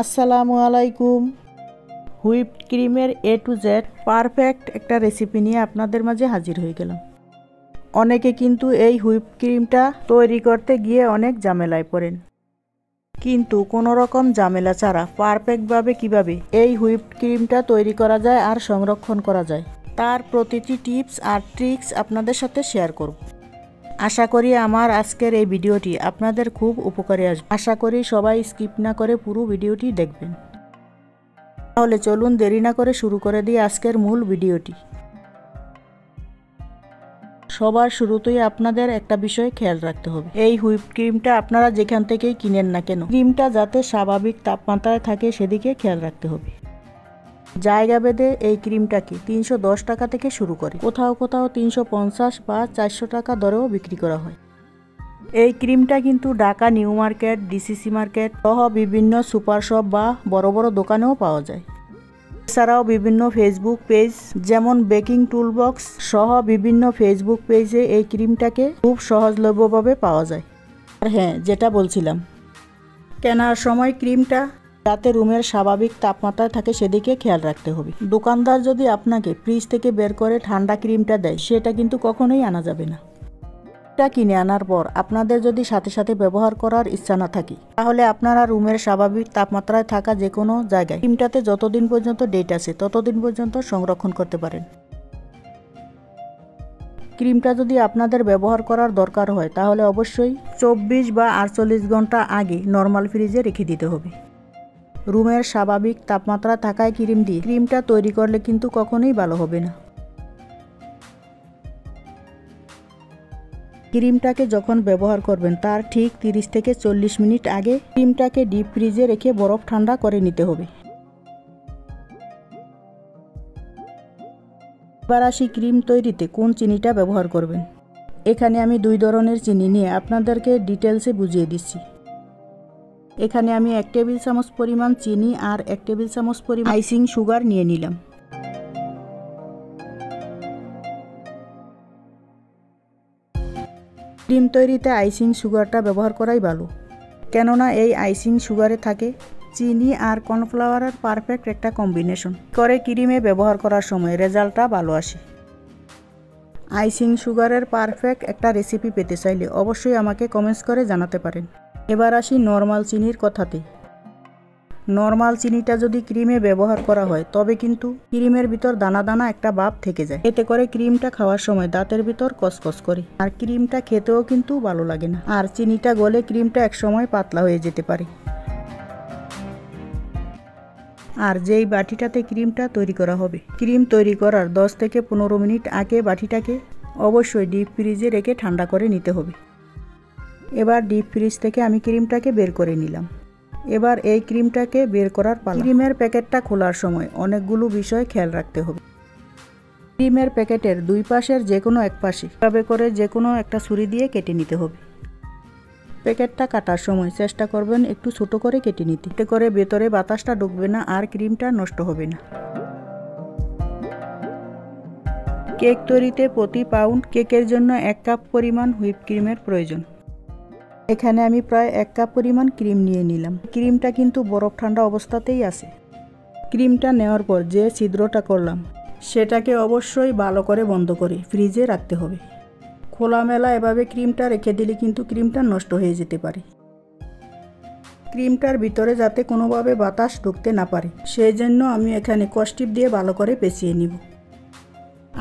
আসসালামু আলাইকুম। হুইপ ক্রিমের এ টু জেড পারফেক্ট একটা রেসিপি নিয়ে আপনাদের মাঝে হাজির হয়ে গেলাম। অনেকে কিন্তু এই হুইপ ক্রিমটা তৈরি করতে গিয়ে অনেক ঝামেলায় পড়েন। কিন্তু কোনো রকম ঝামেলা ছাড়া পারফেক্টভাবে কীভাবে এই হুইপ ক্রিমটা তৈরি করা যায় আর সংরক্ষণ করা যায়, তার প্রতিটি টিপস আর ট্রিক্স আপনাদের সাথে শেয়ার করব। আশা করি আমার আজকের এই ভিডিওটি আপনাদের খুব উপকারে আসবে। আশা করি সবাই স্কিপ না করে পুরো ভিডিওটি দেখবেন। তাহলে চলুন দেরি না করে শুরু করে দিই আজকের মূল ভিডিওটি। সবার শুরুতেই আপনাদের একটা বিষয় খেয়াল রাখতে হবে। এই হুইপ ক্রিমটা আপনারা যেখান থেকেই কিনেন না কেন, ক্রিমটা যাতে স্বাভাবিক তাপমাত্রায় থাকে সেদিকে খেয়াল রাখতে হবে। জায়গা বেঁধে এই ক্রিমটাকে তিনশো দশ টাকা থেকে শুরু করে? কোথাও কোথাও তিনশো পঞ্চাশ বা চারশো টাকা দরেও বিক্রি করা হয়। এই ক্রিমটা কিন্তু Dhaka new market, DCC market সহ বিভিন্ন সুপার শপ বা বড় বড় দোকানেও পাওয়া যায়। এছাড়াও বিভিন্ন ফেসবুক পেজ যেমন বেকিং টুলবক্স সহ বিভিন্ন ফেসবুক পেজে এই ক্রিমটাকে খুব সহজলভ্যভাবে পাওয়া যায়। আর হ্যাঁ যেটা বলছিলাম, কেনার সময় ক্রিমটা যাতে রুমের স্বাভাবিক তাপমাত্রায় থাকে সেদিকে খেয়াল রাখতে হবে। দোকানদার যদি আপনাকে ফ্রিজ থেকে বের করে ঠান্ডা ক্রিমটা দেয়, সেটা কিন্তু কখনোই আনা যাবে না। এটা কিনে আনার পর আপনাদের যদি সাথে সাথে ব্যবহার করার ইচ্ছা না থাকে, তাহলে আপনারা রুমের স্বাভাবিক তাপমাত্রায় থাকা যে কোনো জায়গায় ক্রিমটাতে যতদিন পর্যন্ত ডেট আছে, ততদিন পর্যন্ত সংরক্ষণ করতে পারেন। ক্রিমটা যদি আপনাদের ব্যবহার করার দরকার হয়, তাহলে অবশ্যই চব্বিশ বা আটচল্লিশ ঘণ্টা আগে নর্মাল ফ্রিজে রেখে দিতে হবে। রুমের স্বাভাবিক তাপমাত্রা থাকায় ক্রিম দিয়ে ক্রিমটা তৈরি করলে কিন্তু কখনোই ভালো হবে না। ক্রিমটাকে যখন ব্যবহার করবেন, তার ঠিক তিরিশ থেকে চল্লিশ মিনিট আগে ক্রিমটাকে ডিপ ফ্রিজে রেখে বরফ ঠান্ডা করে নিতে হবে। এবার আসি ক্রিম তৈরিতে, কোন চিনিটা ব্যবহার করবেন? এখানে আমি দুই ধরনের চিনি নিয়ে আপনাদেরকে ডিটেলসে বুঝিয়ে দিচ্ছি। এখানে আমি এক টেবিল চামচ পরিমাণ চিনি আর এক টেবিল চামচ পরিমাণ আইসিং সুগার নিয়ে নিলাম। ক্রিম তৈরিতে আইসিং সুগারটা ব্যবহার করাই ভালো। কেননা এই আইসিং সুগারে থাকে চিনি আর কর্নফ্লাওয়ারের পারফেক্ট একটা কম্বিনেশন। করে ক্রিমে ব্যবহার করার সময় রেজাল্টটা ভালো আসে। আইসিং সুগারের পারফেক্ট একটা রেসিপি পেতে চাইলে অবশ্যই আমাকে কমেন্টস করে জানাতে পারেন। এবার আসি নর্মাল চিনির কথাতে। নর্মাল চিনিটা যদি ক্রিমে ব্যবহার করা হয়, তবে কিন্তু ক্রিমের ভিতর দানা দানা একটা ভাব থেকে যায়। এতে করে ক্রিমটা খাওয়ার সময় দাঁতের ভিতর কসকস করে। আর ক্রিমটা খেতেও কিন্তু ভালো লাগে না। আর চিনিটা গলে ক্রিমটা একসময় পাতলা হয়ে যেতে পারে। আর যেই বাটিটাতে ক্রিমটা তৈরি করা হবে, ক্রিম তৈরি করার 10 থেকে পনেরো মিনিট আগে বাটিটাকে অবশ্যই ডিপ ফ্রিজে রেখে ঠান্ডা করে নিতে হবে। এবার ডিপ ফ্রিজ থেকে আমি ক্রিমটাকে বের করে নিলাম। এবার এই ক্রিমটাকে বের করার পালা। ক্রিমের প্যাকেটটা খোলার সময় অনেকগুলো বিষয় খেয়াল রাখতে হবে। ক্রিমের প্যাকেটের দুই পাশের যে কোনো এক পাশে এভাবে করে যে কোনো একটা ছুরি দিয়ে কেটে নিতে হবে। প্যাকেটটা কাটার সময় চেষ্টা করবেন একটু ছোট করে কেটে নিতে। এতে করে ভেতরে বাতাসটা ঢুকবে না আর ক্রিমটা নষ্ট হবে না। কেক তৈরিতে প্রতি পাউন্ড কেকের জন্য এক কাপ পরিমাণ হুইপ ক্রিমের প্রয়োজন। এখানে আমি প্রায় এক কাপ পরিমাণ ক্রিম নিয়ে নিলাম। ক্রিমটা কিন্তু বরফ ঠান্ডা অবস্থাতেই আছে। ক্রিমটা নেওয়ার পর যে ছিদ্রটা করলাম, সেটাকে অবশ্যই ভালো করে বন্ধ করে ফ্রিজে রাখতে হবে। খোলামেলা এভাবে ক্রিমটা রেখে দিলে কিন্তু ক্রিমটা নষ্ট হয়ে যেতে পারে। ক্রিমটার ভিতরে যাতে কোনোভাবে বাতাস ঢুকতে না পারে, সেই জন্য আমি এখানে কস্টিপ দিয়ে ভালো করে পেঁচিয়ে নিব।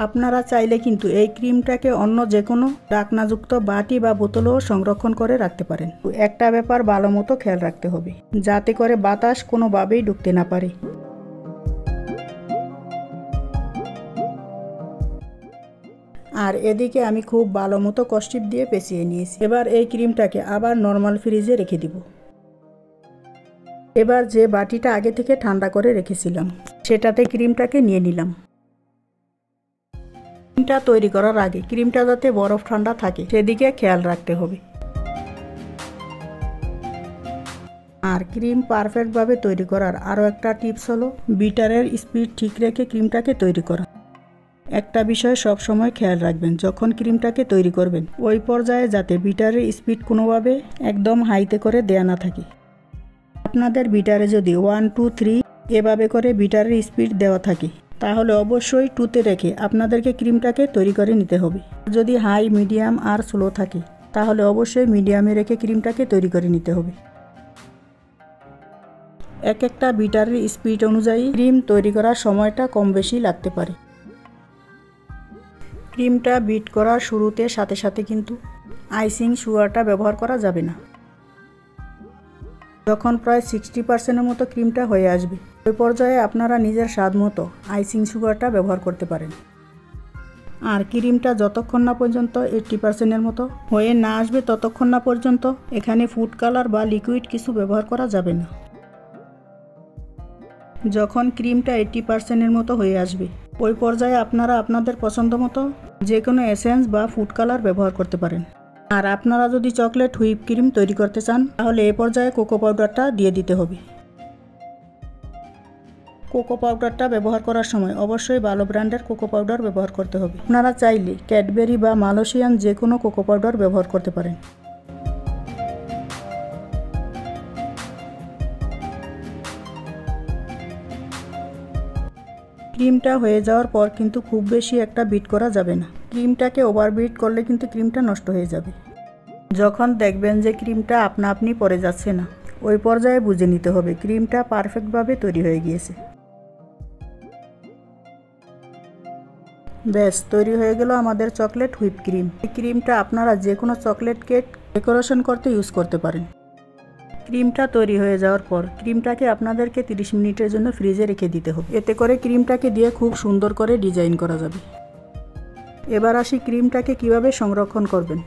আপনারা চাইলে কিন্তু এই ক্রিমটাকে অন্য যে কোনো ডাকনাযুক্ত বাটি বা বোতলেও সংরক্ষণ করে রাখতে পারেন। একটা ব্যাপার ভালো মতো খেয়াল রাখতে হবে, যাতে করে বাতাস কোনোভাবেই ঢুকতে না পারে। আর এদিকে আমি খুব ভালো মতো কষ্টিপ দিয়ে পেঁচিয়ে নিয়েছি। এবার এই ক্রিমটাকে আবার নর্মাল ফ্রিজে রেখে দিব। এবার যে বাটিটা আগে থেকে ঠান্ডা করে রেখেছিলাম, সেটাতে ক্রিমটাকে নিয়ে নিলাম। ক্রিমটা তৈরি করার আগে ক্রিমটা যাতে বরফ ঠান্ডা থাকে, সেদিকে খেয়াল রাখতে হবে। আর ক্রিম পারফেক্টভাবে তৈরি করার আরও একটা টিপস হলো, বিটারের স্পিড ঠিক রেখে ক্রিমটাকে তৈরি করা। একটা বিষয় সব সময় খেয়াল রাখবেন, যখন ক্রিমটাকে তৈরি করবেন, ওই পর্যায়ে যাতে বিটারের স্পিড কোনোভাবে একদম হাইতে করে দেয়া না থাকে। আপনাদের বিটারে যদি ওয়ান, টু, থ্রি এভাবে করে বিটারের স্পিড দেওয়া থাকে তাহলে অবশ্যই টুতে রেখে আপনাদেরকে ক্রিমটাকে তৈরি করে নিতে হবে। যদি হাই, মিডিয়াম আর স্লো থাকে, তাহলে অবশ্যই মিডিয়ামে রেখে ক্রিমটাকে তৈরি করে নিতে হবে। এক একটা বিটারের স্পিড অনুযায়ী ক্রিম তৈরি করার সময়টা কম বেশি লাগতে পারে। ক্রিমটা বিট করার শুরুতে সাথে সাথে কিন্তু আইসিং সুগারটা ব্যবহার করা যাবে না। যখন প্রায় সিক্সটি পার্সেন্টের মতো ক্রিমটা হয়ে আসবে ওই পর্যায়ে আপনারা নিজের স্বাদ মতো আইসিং সুগারটা ব্যবহার করতে পারেন। আর ক্রিমটা যতক্ষণ না পর্যন্ত এইট্টি পার্সেন্টের মতো হয়ে না আসবে ততক্ষণ না পর্যন্ত এখানে ফুড কালার বা লিকুইড কিছু ব্যবহার করা যাবে না। যখন ক্রিমটা এইট্টি পার্সেন্টের মতো হয়ে আসবে, ওই পর্যায়ে আপনারা আপনাদের পছন্দ মতো যে কোনো এসেন্স বা ফুড কালার ব্যবহার করতে পারেন। আর আপনারা যদি চকলেট হুইপ ক্রিম তৈরি করতে চান, তাহলে এ পর্যায়ে কোকো পাউডারটা দিয়ে দিতে হবে। কোকো পাউডারটা ব্যবহার করার সময় অবশ্যই ভালো ব্র্যান্ডের কোকো পাউডার ব্যবহার করতে হবে। আপনারা চাইলে ক্যাডবেরি বা মালয়েশিয়ান যে কোনো কোকো পাউডার ব্যবহার করতে পারেন। ক্রিমটা হয়ে যাওয়ার পর কিন্তু খুব বেশি একটা বিট করা যাবে না। ক্রিমটাকে ওভার বিট করলে কিন্তু ক্রিমটা নষ্ট হয়ে যাবে। যখন দেখবেন যে ক্রিমটা আপনা আপনি পরে যাচ্ছে না, ওই পর্যায়ে বুঝে নিতে হবে ক্রিমটা পারফেক্টভাবে তৈরি হয়ে গিয়েছে। ব্যাস, তৈরি হয়ে গেল আমাদের চকলেট হুইপ ক্রিম। এই ক্রিমটা আপনারা যে কোনো চকলেট কেক ডেকোরেশন করতে ইউজ করতে পারেন। ক্রিমটা তৈরি হয়ে যাওয়ার পর ক্রিমটাকে আপনাদেরকে 30 মিনিটের জন্য ফ্রিজে রেখে দিতে হবে। এতে করে ক্রিমটাকে দিয়ে খুব সুন্দর করে ডিজাইন করা যাবে। এবার আসি ক্রিমটাকে কীভাবে সংরক্ষণ করবেন।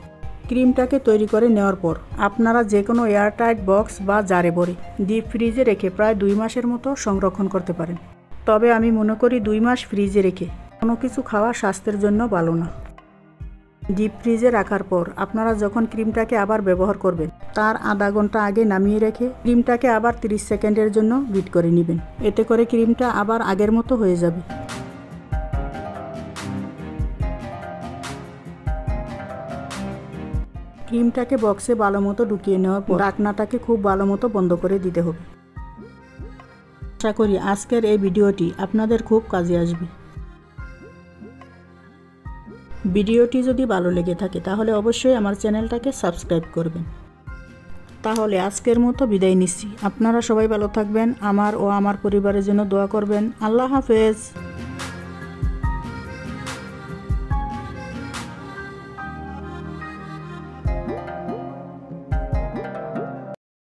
ক্রিমটাকে তৈরি করে নেওয়ার পর আপনারা যে কোনো এয়ারটাইট বক্স বা জারে ভরে ডিপ ফ্রিজে রেখে প্রায় দুই মাসের মতো সংরক্ষণ করতে পারেন। তবে আমি মনে করি দুই মাস ফ্রিজে রেখে কোনো কিছু খাওয়া স্বাস্থ্যের জন্য ভালো না। ডিপ ফ্রিজে রাখার পর আপনারা যখন ক্রিমটাকে আবার ব্যবহার করবেন, তার আধা ঘণ্টা আগে নামিয়ে রেখে ক্রিমটাকে আবার 30 সেকেন্ডের জন্য বিট করে নেবেন। এতে করে ক্রিমটা আবার আগের মতো হয়ে যাবে। ক্রিমটাকে বক্সে ভালো মতো ঢুকিয়ে নেওয়ার পর ঢাকনাটাকে খুব ভালো মতো বন্ধ করে দিতে হবে। আশা করি আজকের এই ভিডিওটি আপনাদের খুব কাজে আসবে। ভিডিওটি যদি ভালো লেগে থাকে, তাহলে অবশ্যই আমার চ্যানেলটাকে সাবস্ক্রাইব করবেন। তাহলে আজকের মতো বিদায় নিচ্ছি। আপনারা সবাই ভালো থাকবেন। আমার ও আমার পরিবারের জন্য দোয়া করবেন। আল্লাহ হাফেজ।